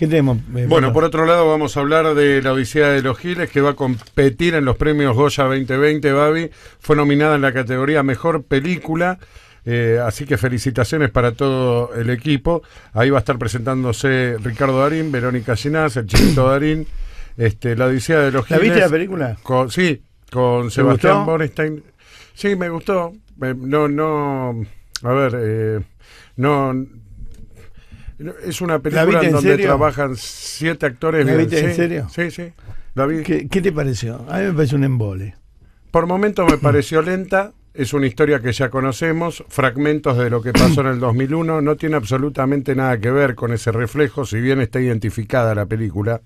¿Qué tenemos? eh, Bueno, por otro lado vamos a hablar de La Odisea de los Giles, que va a competir en los premios Goya 2020, Babi. Fue nominada en la categoría Mejor Película, eh, así que felicitaciones para todo el equipo. Ahí va a estar presentándose Ricardo Darín, Verónica Ginás, el chiquito Darín, este, La Odisea de los ¿La Giles. viste la película? Con- sí, con ¿Te Sebastián? Bornstein. Sí, me gustó. No, no, a ver, eh, no- es una película en donde serio? trabajan siete actores. ¿La viste en Sí, serio? Sí, sí. La vi. ¿Qué, qué te pareció? A mí me parece un embole. Por momentos me pareció lenta. Es una historia que ya conocemos, fragmentos de lo que pasó en el 2001, no tiene absolutamente nada que ver con ese reflejo, si bien está identificada la película.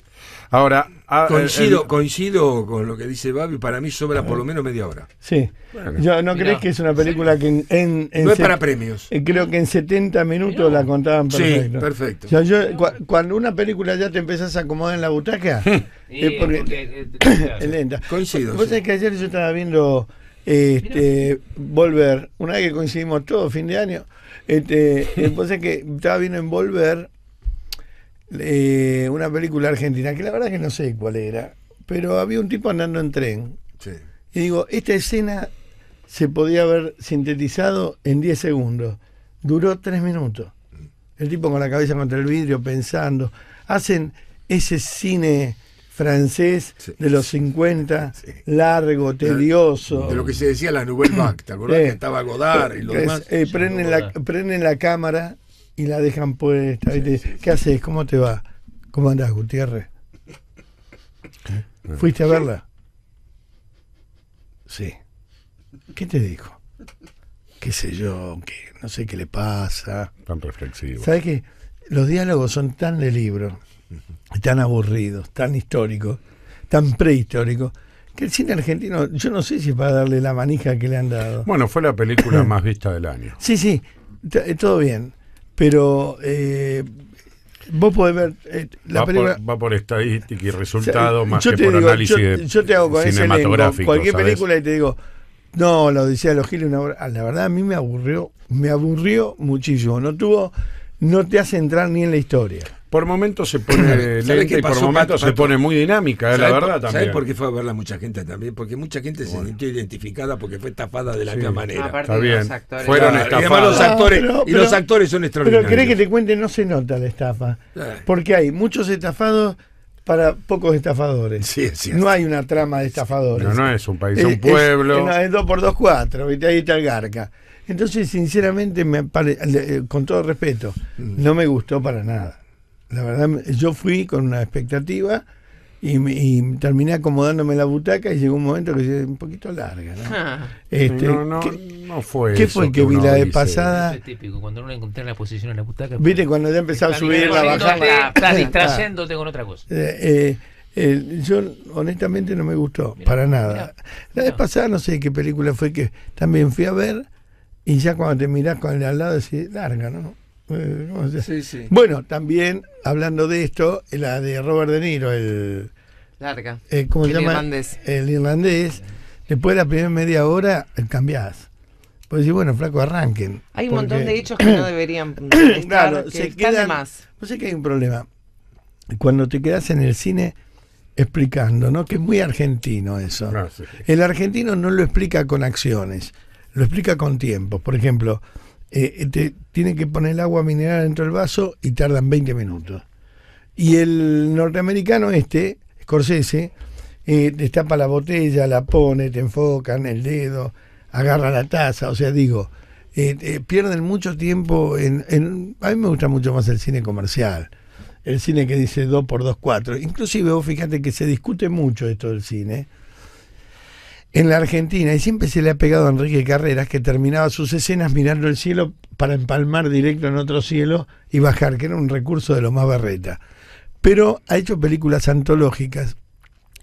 Ahora, a- Coincido, el- coincido con lo que dice Babi, para mí sobra por lo menos media hora. Sí. Bueno. Yo, ¿No Mirá. crees que es una película que en... en- en No es para premios. eh, Creo que en 70 minutos la contaban Sí, perfecto. perfecto. O sea, yo, cua- cuando una película ya te empezás a acomodar en la butaca, Y, es porque, porque, eh, es lenta. Coincido, Vos sí. sabés que ayer yo estaba viendo este, Volver, una vez que coincidimos todos, fin de año, este, eh, vos sabés que estaba viendo en Volver eh, una película argentina, que la verdad que no sé cuál era, pero había un tipo andando en tren. Sí. Y digo, esta escena se podía haber sintetizado en 10 segundos. Duró 3 minutos. El tipo con la cabeza contra el vidrio pensando. Hacen ese cine francés Sí. de los 50, Sí. largo, tedioso. De lo que se decía la Nouvelle Vague, ¿te acordás? Sí. Que estaba Godard y lo Que es, demás. eh, prenden, la, prenden la cámara y la dejan puesta. ¿viste? ¿Qué haces? ¿Cómo te va? ¿Cómo andás, Gutiérrez? ¿Fuiste a verla? Sí. ¿Qué te dijo? ¿Qué sé yo? Que no sé qué le pasa. Tan reflexivo. ¿Sabes qué? Los diálogos son tan de libro, tan aburridos, tan históricos, tan prehistóricos, que el cine argentino, yo no sé si es para darle la manija que le han dado. Bueno, fue la película más vista del año. Sí, sí, eh, todo bien. Pero eh, vos podés ver eh, la va, película. por, va por estadística y resultado O sea, más que por digo, análisis yo, yo te hago con ese cinematográfico. cualquier ¿sabes? película y te digo, no, la Odisea de los Giles, una obra- ah, la verdad a mí me aburrió, me aburrió muchísimo. No tuvo, no te hace entrar ni en la historia. Por momentos se pone ¿Sabes lenta qué y por momentos se pone muy dinámica, es la ¿Sabés verdad por- también. ¿Sabés por qué fue a verla mucha gente también? Porque mucha gente se sintió identificada porque fue estafada de la Sí. misma manera. Aparte Está de los bien. actores. Fueron Claro, y además estafados. los actores, pero- y los pero- actores son Pero extraordinarios. querés que te cuente, no se nota la estafa. Eh. Porque hay muchos estafados para pocos estafadores. Sí, es cierto. no hay una trama de estafadores. No, no es un país, es Eh, un pueblo. Es, no, es 2 por 2 4 ¿viste? ahí está el Garca. Entonces, sinceramente, me pare- eh, con todo respeto, Mm. no me gustó para nada. La verdad, me- yo fui con una expectativa y, me- y terminé acomodándome la butaca y llegó un momento que es un poquito larga. ¿no? Este, no, no, ¿qué, no fue qué eso fue que vi uno la dice. pasada? Eso es típico, cuando uno encuentra la posición en la butaca. ¿Viste cuando ya empezaba a subir la bajada? Está distrayéndote con otra cosa. Eh, eh, eh, yo honestamente no me gustó, Mirá, para nada. mirá, la vez mirá. pasada no sé qué película fue que también fui a ver y ya cuando te mirás con el al lado decís, larga, ¿no? Eh, ¿cómo se- Sí, sí. Bueno, también hablando de esto, la de Robert De Niro, el, Larga. eh, ¿cómo se El llama? irlandés. El irlandés, después de la primera media hora eh, cambiás. Pues decir, bueno, flaco, arranquen. Hay un montón de hechos que no deberían estar, Claro, que se están de más. No sé que hay un problema. Cuando te quedas en el cine explicando, ¿no? Que es muy argentino eso. Sí. El argentino no lo explica con acciones, lo explica con tiempos. Por ejemplo, eh, te tiene que poner el agua mineral dentro del vaso y tardan 20 minutos. Y el norteamericano este, Scorsese, eh, destapa la botella, la pone, te enfocan el dedo, agarra la taza. O sea, digo, eh, eh, pierden mucho tiempo en, en- A mí me gusta mucho más el cine comercial. El cine que dice 2 por 2 4 Inclusive vos fíjate que se discute mucho esto del cine. En la Argentina, y siempre se le ha pegado a Enrique Carreras, que terminaba sus escenas mirando el cielo para empalmar directo en otro cielo y bajar, que era un recurso de lo más berreta. Pero ha hecho películas antológicas,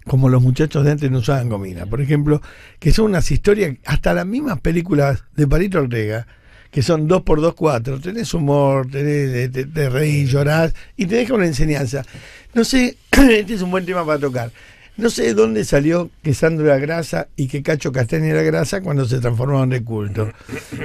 como los muchachos de antes no usaban gomina, por ejemplo, que son unas historias, hasta las mismas películas de Parito Ortega, que son 2 por 2 4 tenés humor, tenés, te, te reís, llorás, y te deja una enseñanza. No sé, este es un buen tema para tocar. No sé de dónde salió que Sandro era grasa y que Cacho Castaña era grasa cuando se transformaron de culto.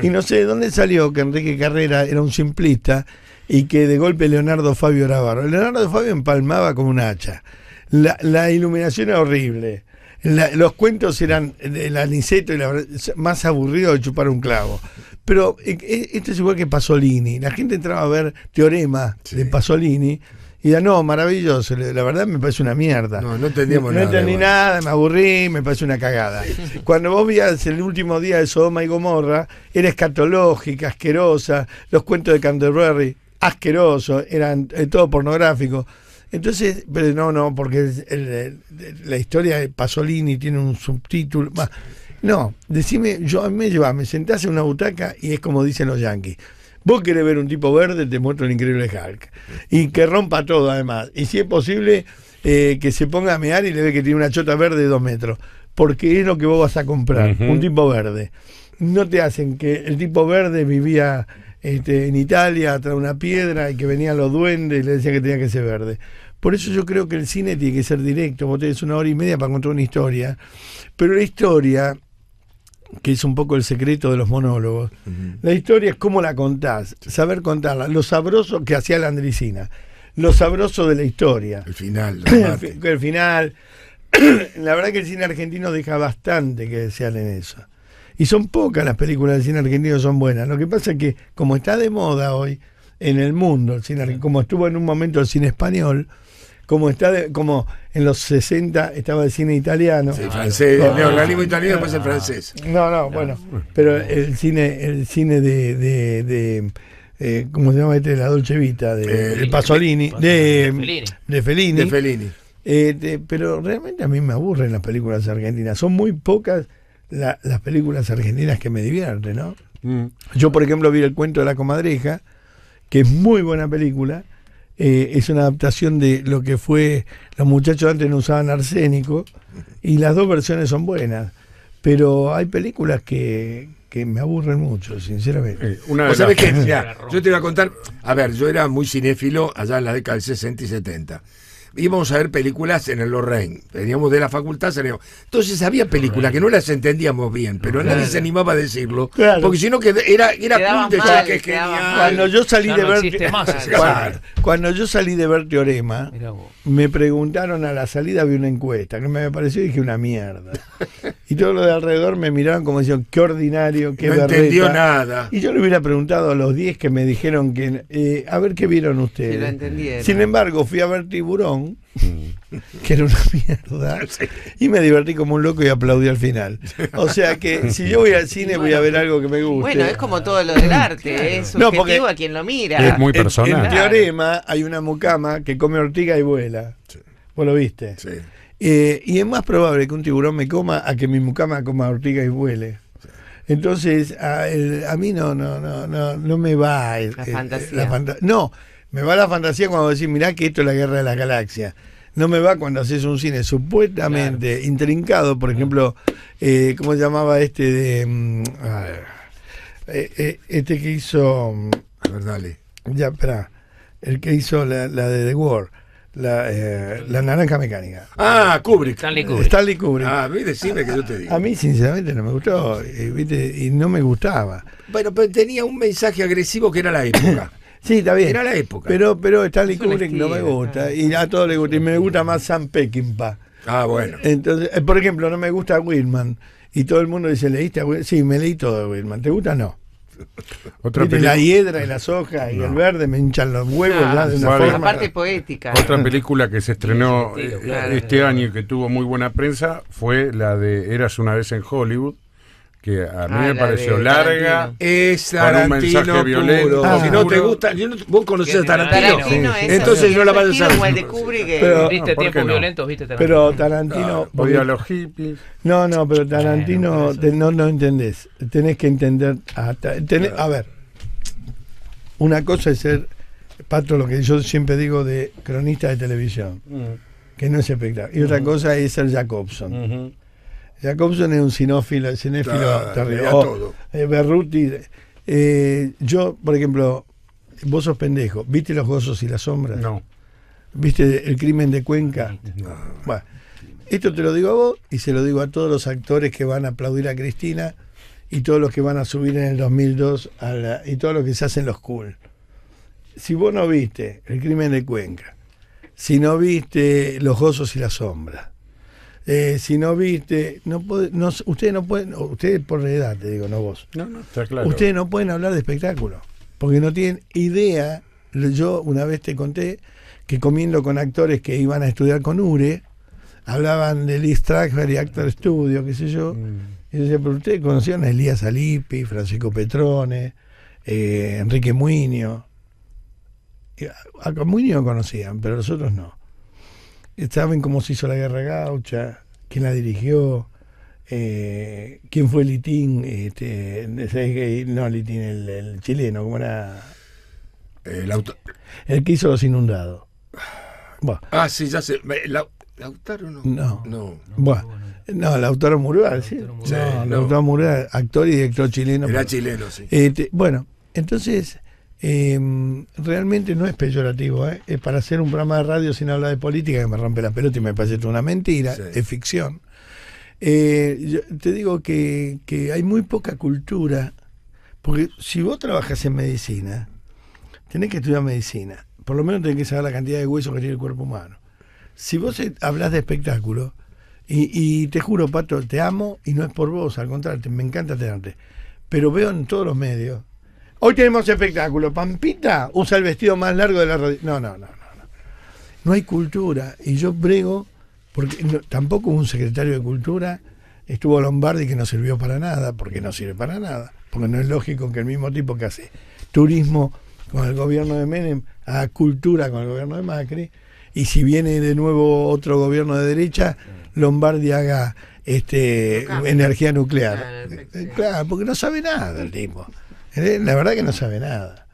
Y no sé de dónde salió que Enrique Carrera era un simplista y que de golpe Leonardo Fabio era bárbaro. Leonardo Fabio empalmaba como un hacha. La, la iluminación era horrible. La- los cuentos eran el aniceto y la más aburrido de chupar un clavo. Pero eh, eh, esto es igual que Pasolini. La gente entraba a ver Teorema Sí. de Pasolini y decía, no, maravilloso, la verdad me parece una mierda. No, no entendíamos No nada, entendí igual. nada, me aburrí, me parece una cagada. Cuando vos veías el último día de Sodoma y Gomorra, era escatológica, asquerosa, los cuentos de Canterbury, asqueroso, eran eh, todo pornográfico. Entonces, pero no, no, porque el- el- el- la historia de Pasolini tiene un subtítulo. bah, No, decime, yo a mí me llevas, me sentás en una butaca y es como dicen los yankees. Vos querés ver un tipo verde, te muestro el increíble Hulk. Y que rompa todo además. Y si es posible, eh, que se ponga a mear y le ve que tiene una chota verde de dos metros. Porque es lo que vos vas a comprar, un tipo verde. No te hacen que el tipo verde vivía este, en Italia atrás de una piedra y que venían los duendes y le decían que tenía que ser verde. Por eso yo creo que el cine tiene que ser directo. Vos tenés una hora y media para contar una historia. Pero la historia, que es un poco el secreto de los monólogos, la historia es cómo la contás, saber contarla, lo sabroso que hacía la Andricina, lo sabroso de la historia, El final. el, final. la verdad que el cine argentino deja bastante que desear en eso. Y son pocas las películas del cine argentino que son buenas. Lo que pasa es que, como está de moda hoy en el mundo, el cine, como estuvo en un momento el cine español, como está de- como en los 60 estaba el cine italiano. Sí, francés, el neorrealismo italiano después el francés. No, no, bueno, pero el cine, el cine de, de, de, eh, ¿cómo se llama este? La Dolce Vita, de, Eh, de Pasolini, de, Fellini. de Fellini. De Fellini. Eh, de- pero realmente a mí me aburren las películas argentinas. Son muy pocas la- las películas argentinas que me divierten, ¿no? Mm. Yo, por ejemplo, vi El cuento de la comadreja, que es muy buena película. Eh, es una adaptación de lo que fue. Los muchachos antes no usaban arsénico, y las dos versiones son buenas. Pero hay películas que, que me aburren mucho, sinceramente. Eh, una de ¿Vos sabés? Mirá, yo te voy a contar. A ver, yo era muy cinéfilo allá en la década del 60 y 70. Íbamos a ver películas en el Lorraine. Veníamos de la facultad, salíamos. Entonces había películas que no las entendíamos bien, pero nadie se animaba a decirlo. Claro. Porque si no, que era, era que. Cuando yo salí de no ver. más cuando, cuando yo salí de ver Teorema, me preguntaron a la salida, vi una encuesta que me pareció y dije una mierda. Y todos los de alrededor me miraban como diciendo, qué ordinario, qué no berreta". entendió nada. Y yo le hubiera preguntado a los 10 que me dijeron que, eh, a ver qué vieron ustedes. Si lo entendieron. Sin embargo, fui a ver Tiburón, que era una mierda, Sí. y me divertí como un loco y aplaudí al final. O sea que si yo voy al cine voy a ver algo que me guste. Bueno, es como todo lo del arte, es subjetivo a quien lo mira. Es muy En- personal. En, Teorema hay una mucama que come ortiga y vuela. Sí. ¿Vos lo viste? Sí. Eh, y es más probable que un tiburón me coma a que mi mucama coma ortiga y vuele. Entonces, a, el- a mí no, no, no, no, no me va el- La el- fantasía. la fanta- no, me va la fantasía cuando decís, mirá que esto es la guerra de las galaxias. No me va cuando haces un cine supuestamente intrincado, por ejemplo, eh, ¿cómo se llamaba este de... mm, a ver, eh, eh, este que hizo... mm, A ver, dale. Ya, espera. El que hizo la, la de The War, la, eh, la naranja mecánica. Ah, Kubrick. Stanley Kubrick. Stanley Kubrick. Ah, a mí decime que yo te digo. A mí, sinceramente, no me gustó. eh, ¿viste? Y no me gustaba. Bueno, pero tenía un mensaje agresivo que era la época. Sí, está bien. Era la época. Pero, pero Stanley Kubrick no me gusta. Y a todos les gusta. Y me gusta más Sam Peckinpah. Ah, bueno. Entonces, eh, por ejemplo, no me gusta Willman. Y todo el mundo dice, ¿leíste a Willman? Sí, me leí todo de Willman. ¿Te gusta? No. Otra película- La hiedra y las hojas y el verde me hinchan los huevos ya de una vale. La parte poética. Otra película que se estrenó Sí, eh, claro. este año y que tuvo muy buena prensa fue la de Eras una vez en Hollywood, que a mí Ah, me la pareció larga. Tarantino. Es Con un Tarantino mensaje violento. Ah. si no te gusta, yo no- vos conocés a Tarantino. Tarantino Sí, es sí. Entonces no la vas a saber. como el de Kubrick. Pero- ¿Viste ¿por qué tiempos no? violentos? ¿Viste Tarantino? Pero Tarantino... Odia porque- a los hippies. No, no, pero Tarantino no, no entendés. Tenés que entender. a tenés- a ver, una cosa es ser, Pato, lo que yo siempre digo de cronista de televisión, que no es espectáculo. Y otra cosa es ser Jacobson. Ujú. Jacobson es un sinófilo, cinéfilo Claro, terrible. leía O, todo. eh, Berruti. eh, yo, por ejemplo, vos sos pendejo. ¿Viste Los Gozos y las Sombras? No. ¿Viste El Crimen de Cuenca? Bueno, esto te lo digo a vos y se lo digo a todos los actores que van a aplaudir a Cristina y todos los que van a subir en el 2002 a la- y todos los que se hacen los cool. si vos no viste El crimen de Cuenca, si no viste Los gozos y las sombras, eh, si no viste, no puede, no, ustedes no pueden, ustedes por la edad te digo, no vos, No, no, está claro. ustedes no pueden hablar de espectáculo, porque no tienen idea. Yo una vez te conté que comiendo con actores que iban a estudiar con URE, hablaban de Lee Strasberg y Actor Studio, qué sé yo, Mm. y yo decía, pero ustedes conocían a Elías Alipi, Francisco Petrone, eh, Enrique Muñoz. A Muñoz conocían, pero los otros no. Saben cómo se hizo la guerra gaucha, quién la dirigió, eh, quién fue Litín, este, no Litín, el, el chileno, ¿cómo era? El auto- El que hizo los inundados. Bueno, Ah, sí, ya sé. La- ¿Lautaro no? No. No. bueno. No, Lautaro Murual, ¿sí? Lautaro. No, Sí, Lautaro no. Murual, actor y director chileno. Era pero- chileno, sí. Este, bueno, entonces, eh, realmente no es peyorativo, ¿eh? es para hacer un programa de radio sin hablar de política que me rompe la pelota y me parece una mentira, Sí. es ficción. Eh, yo te digo que, que hay muy poca cultura, porque si vos trabajas en medicina, tenés que estudiar medicina, por lo menos tenés que saber la cantidad de huesos que tiene el cuerpo humano. Si vos eh, hablas de espectáculo, y, y te juro, Pato, te amo y no es por vos, al contrario, me encanta tenerte. Pero veo en todos los medios. Hoy tenemos espectáculo. Pampita usa el vestido más largo de la radio. No, no, no, no. No, hay cultura. Y yo brego, porque no- tampoco hubo un secretario de cultura. Estuvo Lombardi que no sirvió para nada, porque no sirve para nada. Porque no es lógico que el mismo tipo que hace turismo con el gobierno de Menem haga cultura con el gobierno de Macri. Y si viene de nuevo otro gobierno de derecha, Lombardi haga este energía nuclear. Eh, Claro, porque no sabe nada el tipo. La verdad que no sabe nada.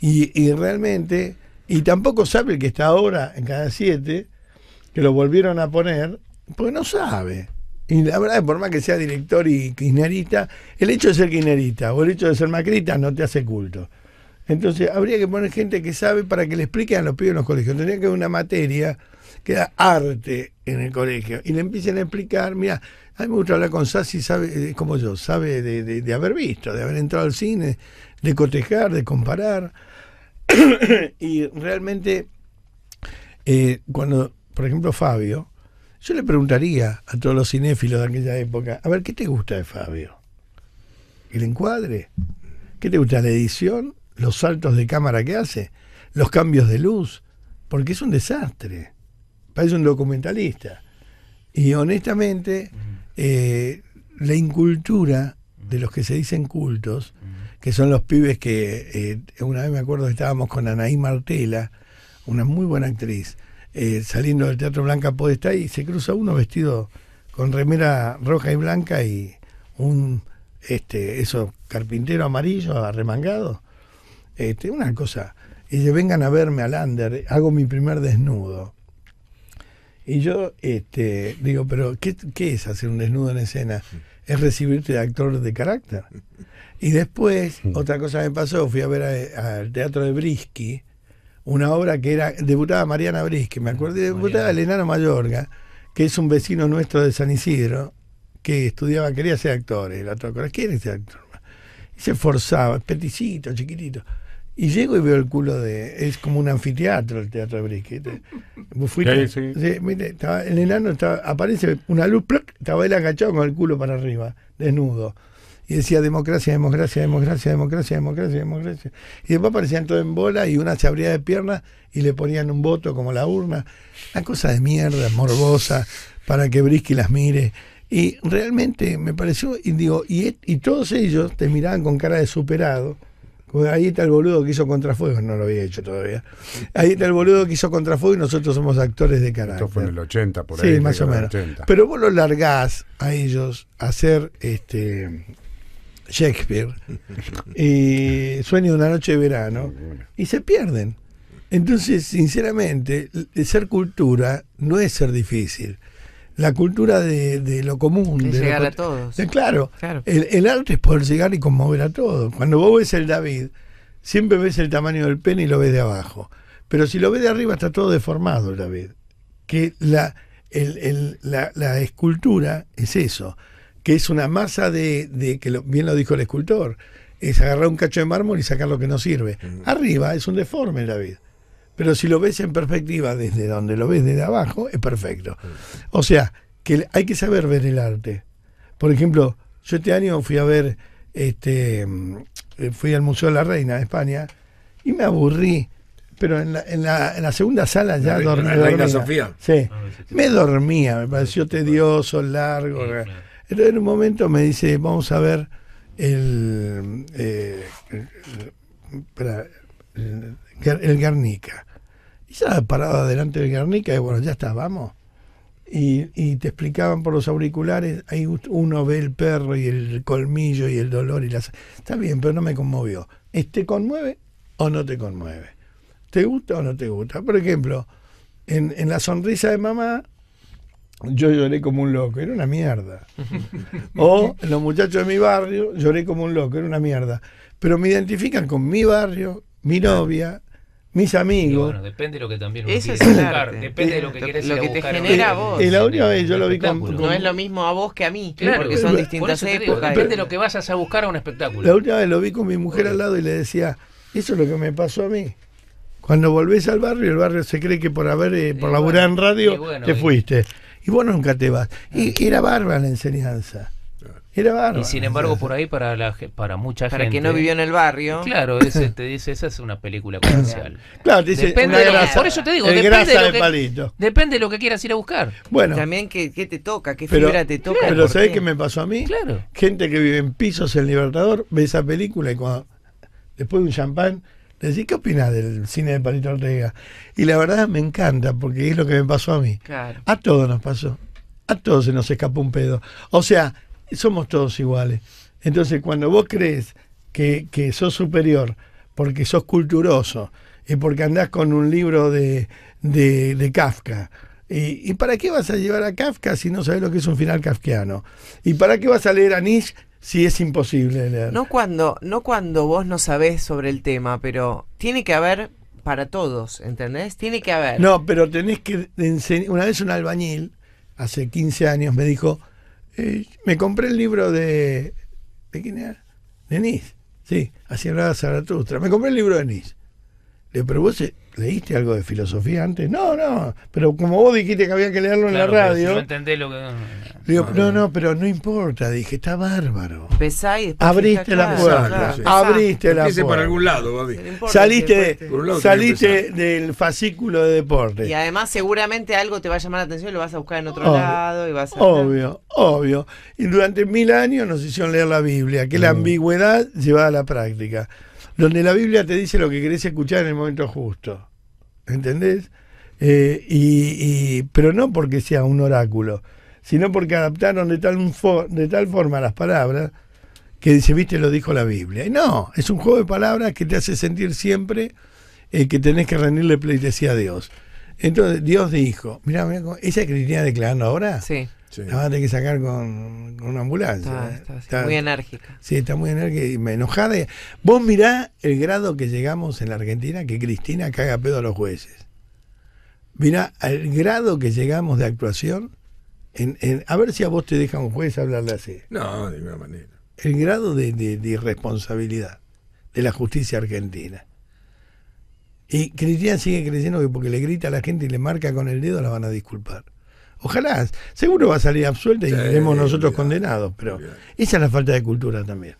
Y, y realmente, y tampoco sabe el que está ahora en cada siete, que lo volvieron a poner, porque no sabe. Y la verdad, por más que sea director y kirchnerista, el hecho de ser kirchnerista o el hecho de ser macrista no te hace culto. Entonces, habría que poner gente que sabe para que le expliquen a los pibes en los colegios. Tendría que haber una materia que da arte en el colegio y le empiecen a explicar, mira, a mí me gusta hablar con Sassi, sabe, eh, como yo, sabe de, de- haber visto, de haber entrado al cine, de cotejar, de comparar. y realmente, eh, cuando, por ejemplo, Fabio, yo le preguntaría a todos los cinéfilos de aquella época, a ver, ¿qué te gusta de Fabio? ¿El encuadre? ¿Qué te gusta? ¿La edición? ¿Los saltos de cámara que hace? ¿Los cambios de luz? Porque es un desastre. Parece un documentalista. Y honestamente, eh, la incultura de los que se dicen cultos, que son los pibes que eh, una vez me acuerdo que estábamos con Anaí Martela, una muy buena actriz, eh, saliendo del Teatro Blanca Podestá y se cruza uno vestido con remera roja y blanca y un este eso carpintero amarillo arremangado. Este, una cosa. Y dice, vengan a verme al under, hago mi primer desnudo. Y yo este, digo, pero ¿qué, ¿qué es hacer un desnudo en escena? Es recibirte de actor de carácter. Y después, otra cosa me pasó, fui a ver al teatro de Brisky, una obra que era, debutaba Mariana Brisky, me acuerdo, debutaba el enano Mayorga, que es un vecino nuestro de San Isidro, que estudiaba, quería ser actor, el otro, ¿quiere ser actor? Y se esforzaba, peticito, chiquitito. Y llego y veo el culo de. Es como un anfiteatro el teatro de Brisky. ¿viste? Vos fuiste- Sí, sí. Sí, mire, estaba- el enano estaba, aparece una luz, ¡plac! estaba él agachado con el culo para arriba, desnudo. Y decía democracia, democracia, democracia, democracia, democracia, democracia. Y después aparecían todo en bola y una se abría de piernas y le ponían un voto como la urna. Una cosa de mierda, morbosa, para que Brisky las mire. Y realmente me pareció, y digo, y todos ellos te miraban con cara de superado. Como, Ahí está el boludo que hizo Contrafuego, no lo había hecho todavía. Ahí está el boludo que hizo Contrafuego y nosotros somos actores de carácter. Esto fue en el 80, por Sí, ahí. más o menos. del 80. Pero vos lo largás a ellos a hacer este Shakespeare y Sueño de una noche de verano y se pierden. Entonces, sinceramente, ser cultura no es ser difícil. La cultura de, de lo común. De de lo llegar a todos. de- claro, Claro. El, el arte es poder llegar y conmover a todos. Cuando vos ves el David, siempre ves el tamaño del pene y lo ves de abajo. Pero si lo ves de arriba está todo deformado el David. Que la, el- el- la, la escultura es eso, que es una masa de, de que lo- bien lo dijo el escultor, es agarrar un cacho de mármol y sacar lo que no sirve. Mm. Arriba es un deforme en la vida. Pero si lo ves en perspectiva desde donde lo ves desde abajo, es perfecto. O sea, que hay que saber ver el arte. Por ejemplo, yo este año fui a ver, este, mm, eh, fui al Museo de la Reina de España y me aburrí. Pero en la, en la, en la segunda sala ya La re- dormí. la Reina dormía. Sofía. Sí. Ah, sí. Me dormía, me pareció tedioso, largo. Entonces en un momento me dice, vamos a ver el, eh, el- espera, el, el Guernica. Y ya parado delante del Guernica, y bueno, ya está, vamos. Y, y te explicaban por los auriculares, ahí uno ve el perro y el colmillo y el dolor y las... Está bien, pero no me conmovió. ¿Es- ¿Te conmueve o no te conmueve? ¿Te gusta o no te gusta? Por ejemplo, en, en la sonrisa de mamá, yo lloré como un loco, era una mierda. O en los muchachos de mi barrio, lloré como un loco, era una mierda. Pero me identifican con mi barrio, mi novia, mis Y amigos. bueno, depende de lo que también uno Eso es buscar. arte. Depende de lo que quieres lo a que te genera en- vos. Y la el- vez yo lo vi con- No es lo mismo a vos que a mí, Claro, porque son distintas épocas. depende de lo que vayas a buscar a un espectáculo. La última vez lo vi con mi mujer al lado y le decía, eso es lo que me pasó a mí. Cuando volvés al barrio, el barrio se cree que por haber, eh, por Y laburar bueno, en radio, te fuiste. Y vos nunca te vas. Y era bárbara la enseñanza. Era. Y sin embargo, por ahí para la, para mucha Para gente. que no vivió en el barrio. Claro, ese te dice, esa es una película comercial. Claro, te dice, Depende una de lo que- grasa, por eso te digo, depende grasa de lo de que- palito. Depende de lo que quieras ir a buscar. Bueno, También qué, qué te toca, qué pero, fibra te toca. pero ¿sabés qué? qué me pasó a mí? Claro. Gente que vive en pisos en Libertador ve esa película y cuando después de un champán le decís, ¿qué opinas del cine de Palito Ortega? Y la verdad me encanta porque es lo que me pasó a mí. Claro. A todos nos pasó. A todos se nos escapó un pedo. O sea, somos todos iguales. Entonces, cuando vos crees que, que sos superior porque sos culturoso y porque andás con un libro de, de, de Kafka, ¿y, y para qué vas a llevar a Kafka si no sabes lo que es un final kafkiano? ¿Y para qué vas a leer a Nietzsche si es imposible leer? No cuando, no cuando vos no sabés sobre el tema, pero tiene que haber para todos, ¿entendés? Tiene que haber. No, pero tenés que enseñar. Una vez un albañil, hace 15 años, me dijo: Me compré el libro de. ¿De quién era? De Nis. Sí, así hablaba Zaratustra. Me compré el libro de Nis. Le digo, pero vos leíste algo de filosofía antes. No, no, pero como vos dijiste que había que leerlo en la pero si radio. no entendés lo que. le digo, no, no, pero no importa. Dije, está bárbaro. Empezá y después Abriste la claro, puerta. claro, sí. empezá. Abriste la puerta. algún lado, Bobby. No importa Saliste, de- saliste del fascículo de deporte. te- Y además seguramente algo te va a llamar la atención y lo vas a buscar en otro Obvio, lado y vas a... Obvio, obvio. Y durante mil años nos hicieron leer la Biblia, que la ambigüedad llevada a la práctica. Donde la Biblia te dice lo que querés escuchar en el momento justo. ¿Entendés? Eh, y, pero no porque sea un oráculo, sino porque adaptaron de tal, fo- de tal forma las palabras que dice, viste, lo dijo la Biblia. Y no, es un juego de palabras que te hace sentir siempre eh, que tenés que rendirle pleitesía a Dios. Entonces Dios dijo, mira, esa que Cristina declarando ahora, Sí, Sí. la vas a tener que sacar con, con una ambulancia. está, ¿eh? está, sí, Está- muy enérgica. Sí, está muy enérgica y me enojada. Vos mirá el grado que llegamos en la Argentina que Cristina caga pedo a los jueces. Mirá el grado que llegamos de actuación. En, en- a ver si a vos te deja un juez hablarle así. No, de ninguna manera. El grado de, de- de irresponsabilidad de la justicia argentina. Y Cristina sigue creyendo que porque le grita a la gente y le marca con el dedo la van a disculpar. Ojalá, seguro va a salir absuelta y Sí, seremos nosotros condenados, pero esa es la falta de cultura también.